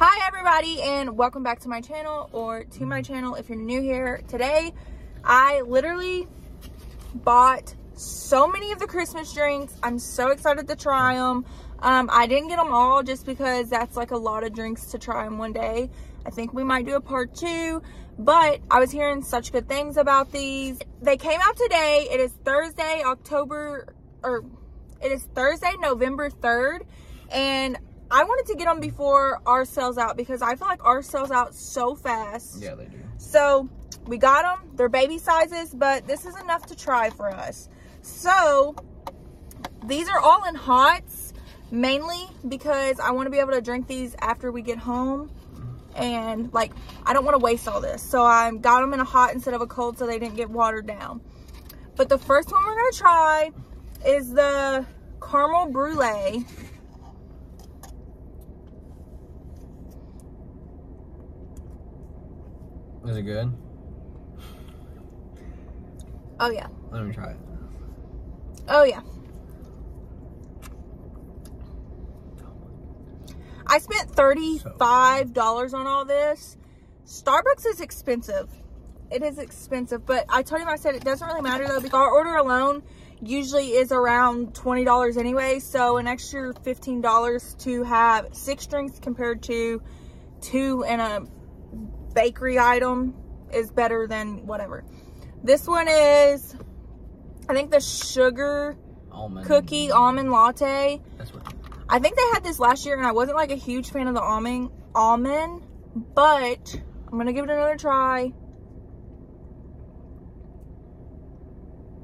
Hi everybody and welcome back to my channel or to my channel if you're new here. Today I literally bought so many of the Christmas drinks. I'm so excited to try them. Um, I didn't get them all just because that's like a lot of drinks to try in one day. I think we might do a part two, but I was hearing such good things about these. They came out today. It is Thursday, October, or it is Thursday, November 3rd. And I wanted to get them before our sells out because I feel like our sells out so fast. Yeah, they do. So we got them. They're baby sizes, but this is enough to try for us. So these are all in hots, mainly because I want to be able to drink these after we get home. And like, I don't want to waste all this. So I got them in a hot instead of a cold so they didn't get watered down. But the first one we're going to try is the caramel brulee. Is it good? Oh yeah. Let me try it. Oh yeah. I spent $35 on all this. Starbucks is expensive. It is expensive, but I told him I said it doesn't really matter though because our order alone usually is around $20 anyway. So an extra $15 to have six drinks compared to two in a bakery item is better than whatever. This one is, I think the sugar Almond. cookie almond latte. That's what. I think they had this last year and I wasn't like a huge fan of the almond, almond, but I'm gonna give it another try.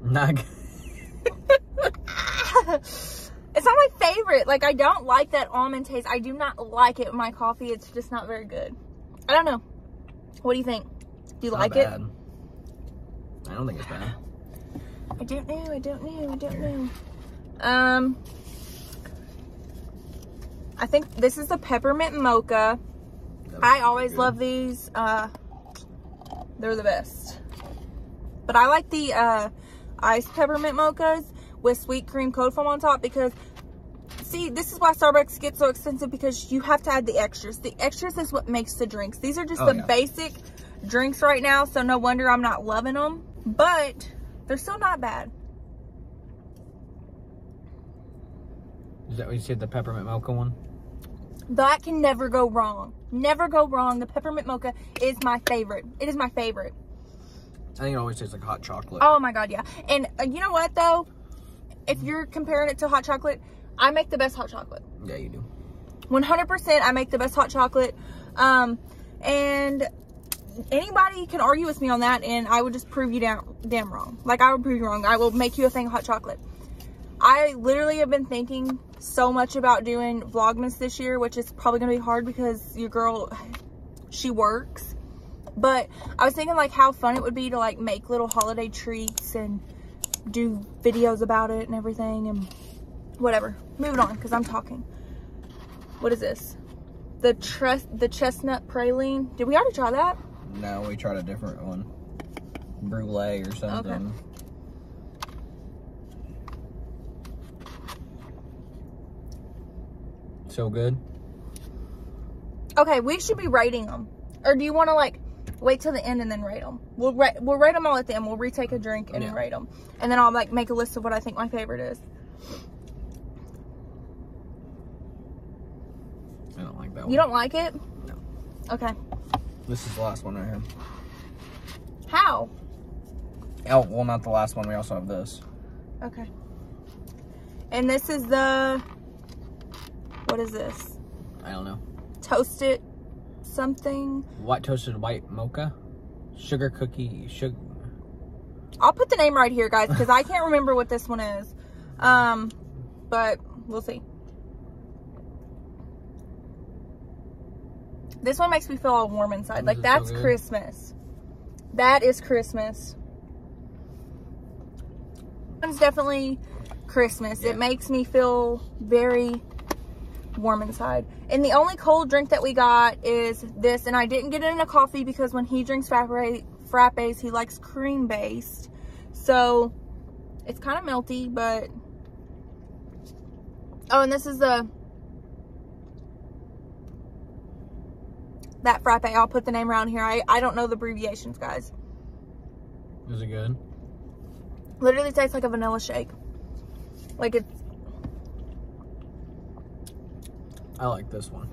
Not good. it's not my favorite. Like I don't like that almond taste. I do not like it in my coffee. It's just not very good. I don't know. What do you think? Do you Not like it? I don't think it's bad. I don't know. I don't know. I don't know. Um, I think this is the peppermint mocha. I always good. love these. Uh, they're the best. But I like the uh, iced peppermint mochas with sweet cream cold foam on top because, see, this is why Starbucks gets so expensive because you have to add the extras. The extras is what makes the drinks. These are just Oh, the yeah. basic drinks right now, so no wonder I'm not loving them. But they're still not bad. Is that what you said? The peppermint mocha one? That can never go wrong. Never go wrong. The peppermint mocha is my favorite. It is my favorite. I think it always tastes like hot chocolate. Oh my god, yeah. And uh, you know what though? If you're comparing it to hot chocolate, I make the best hot chocolate. Yeah, you do. 100% I make the best hot chocolate. Um, and anybody can argue with me on that and I would just prove you damn, damn wrong. Like I would prove you wrong. I will make you a thing of hot chocolate. I literally have been thinking so much about doing Vlogmas this year, which is probably going to be hard because your girl, she works. But I was thinking like how fun it would be to like make little holiday treats and do videos about it and everything and whatever. Moving on because I'm talking. What is this? The tres the chestnut praline. Did we already try that? No, we tried a different one. Brulee or something. Okay. So good. Okay, we should be rating them. Or do you want to like wait till the end and then rate them? We'll rate we'll rate them all at the end. We'll retake a drink and then Yeah. rate them, and then I'll like make a list of what I think my favorite is. That one. You don't like it? No. Okay. This is the last one right here. How? Oh, well, not the last one. We also have this. Okay. And this is the what is this? I don't know. Toasted something. White toasted white mocha, sugar cookie, sugar. I'll put the name right here, guys, because I can't remember what this one is. Um, but we'll see. This one makes me feel all warm inside. Like that's? Christmas. That is Christmas. It's definitely Christmas. Yeah. It makes me feel very warm inside. And the only cold drink that we got is this. And I didn't get it in a coffee because when he drinks frappe, frappes, he likes cream based. So it's kind of melty, but. Oh, and this is the. That frappe. I'll put the name around here. I, I don't know the abbreviations, guys. Is it good? Literally tastes like a vanilla shake. Like it's I like this one.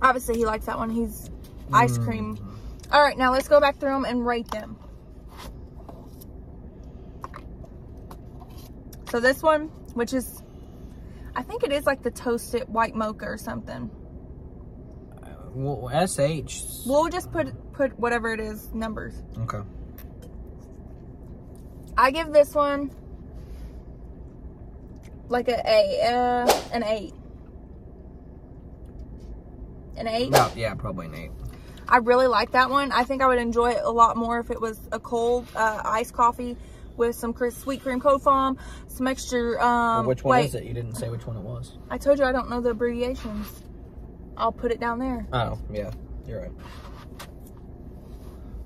obviously he likes that one. He's ice Mm. cream. All right, now let's go back through them and rate them. So this one, which is, I think it is like the toasted white mocha or something. Well, SH. We'll just put put whatever it is numbers. Okay. I give this one like a A, uh, an eight. An eight. About, yeah, probably an eight. I really like that one. I think I would enjoy it a lot more if it was a cold uh, iced coffee with some sweet cream cold foam, some extra. Um, Well, which one wait, is it? You didn't say which one it was. I told you I don't know the abbreviations. I'll put it down there. Oh, yeah. You're right.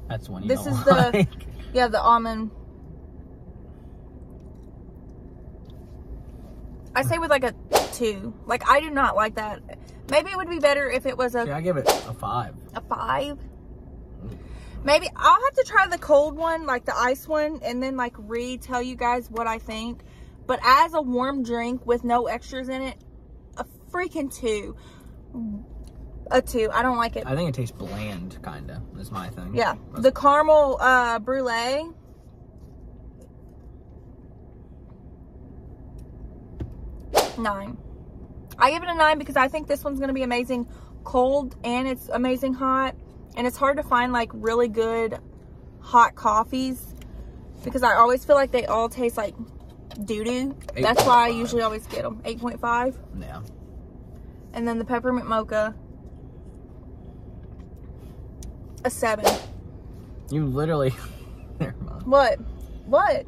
That's one you This is the- like. Yeah, the almond. I say with like a two. Like I do not like that. Maybe it would be better if it was a Yeah, I give it a five. a five. Maybe I'll have to try the cold one, like the ice one, and then like re-tell you guys what I think. But as a warm drink with no extras in it, a freaking two. A two. I don't like it. I think it tastes bland, kind of, is my thing. Yeah. The caramel uh, brulee. Nine. I give it a nine because I think this one's going to be amazing cold and it's amazing hot. And it's hard to find like really good hot coffees because I always feel like they all taste like doo-doo. That's why I usually always get them. 8.5. yeah. And then the peppermint mocha. A seven. You literally. Never mind. What? What?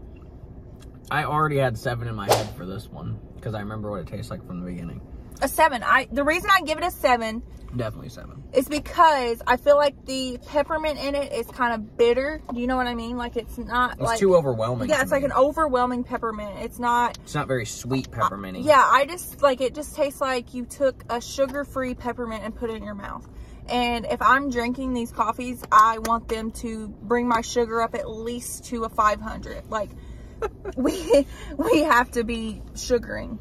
I already had seven in my head for this one because I remember what it tastes like from the beginning. A seven. I the reason I give it a seven Definitely seven. is because I feel like the peppermint in it is kind of bitter. Do you know what I mean? Like it's not It's like too overwhelming. yeah, it's like an overwhelming peppermint. It's not. It's not very sweet pepperminty. Yeah, I just like it. Just tastes like you took a sugar-free peppermint and put it in your mouth. And if I'm drinking these coffees, I want them to bring my sugar up at least to a 500. Like we we have to be sugaring.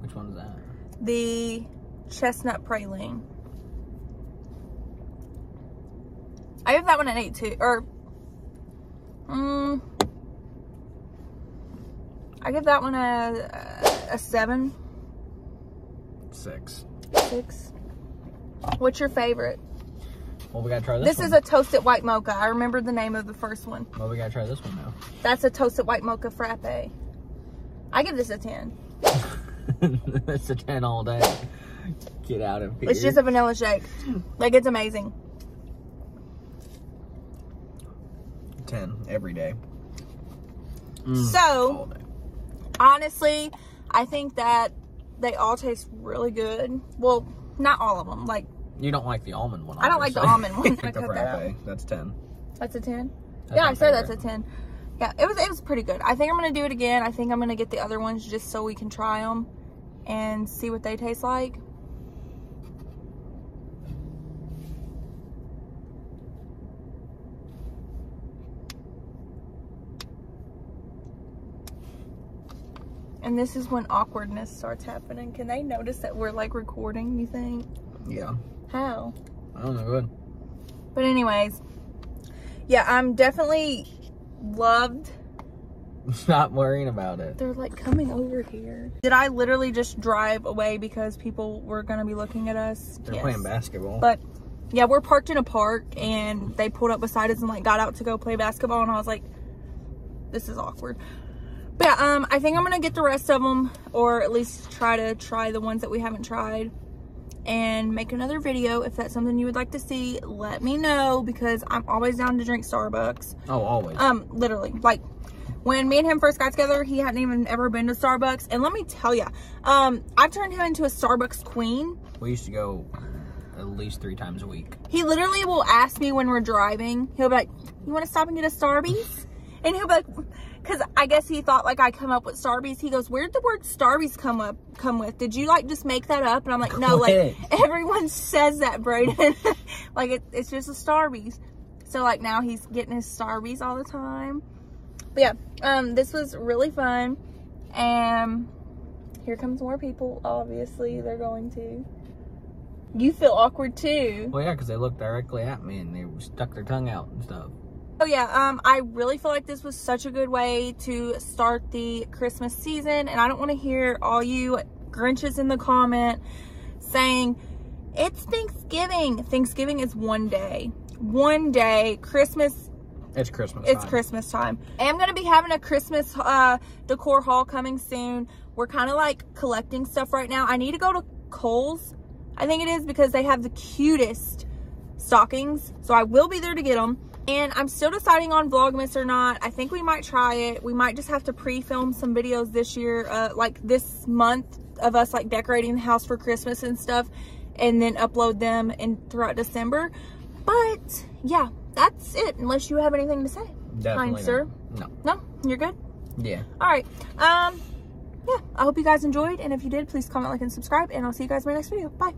Which one is that? the chestnut praline. I have that one at 8 too, or, um, I give that one a, a, a 7. 6. 6. What's your favorite? Well, we gotta try this This one. is a toasted white mocha. I remember the name of the first one. Well, we gotta try this one now. That's a toasted white mocha frappe. I give this a 10. That's a 10 all day. Get out of here. It's just a vanilla shake. Like, it's amazing. 10 every day. Mm. mm. So, day. honestly, I think that they all taste really good. Well, not all of them. Like, you don't like the almond one. Obviously. I don't like the almond one. that's 10. That's a 10? yeah, I said that's a 10. Yeah, it was it was pretty good. I think I'm going to do it again. I think I'm going to get the other ones just so we can try them and see what they taste like. And this is when awkwardness starts happening. Can they notice that we're like recording, you think? Yeah. How? I don't know. Good. But anyways, yeah, I'm definitely loved. Stop worrying about it. They're like coming over here. Did I literally just drive away because people were gonna be looking at us? They're Yes. playing basketball. But yeah, we're parked in a park and they pulled up beside us and like got out to go play basketball and I was like, this is awkward. But yeah, um, I think I'm gonna get the rest of them or at least try to try the ones that we haven't tried and make another video. If that's something you would like to see, let me know because I'm always down to drink Starbucks. oh, always. Um, literally, like when me and him first got together, he hadn't even ever been to Starbucks. And let me tell you, um, I've turned him into a Starbucks queen. we used to go at least three times a week. He literally will ask me when we're driving. He'll be like, "You want to stop and get a Starbucks?" And he'll be like, because I guess he thought like I come up with Starbies. He goes, "Where'd the word Starbies come up come with? Did you like just make that up?" And I'm like, "No, like everyone says that, Braden. like it, it's just a Starbies." So like now he's getting his Starbies all the time. But yeah, um, this was really fun, and here comes more people. Obviously, they're going to. You feel awkward too. Well, yeah, because they looked directly at me and they stuck their tongue out and stuff. Oh yeah, um, I really feel like this was such a good way to start the Christmas season, and I don't want to hear all you Grinches in the comment saying it's Thanksgiving. Thanksgiving is one day, one day. Christmas. It's Christmas. It's Christmas time. I'm gonna be having a Christmas uh, decor haul coming soon. We're kind of like collecting stuff right now. I need to go to Kohl's. I think it is because they have the cutest stockings. So I will be there to get them. And I'm still deciding on Vlogmas or not. I think we might try it. We might just have to pre-film some videos this year, uh, like this month of us like decorating the house for Christmas and stuff and then upload them in throughout December. But yeah, that's it. Unless you have anything to say. Definitely Kind sir. No. No? You're good? Yeah. All right. Um, yeah, I hope you guys enjoyed. And if you did, please comment, like, and subscribe. And I'll see you guys in my next video. Bye.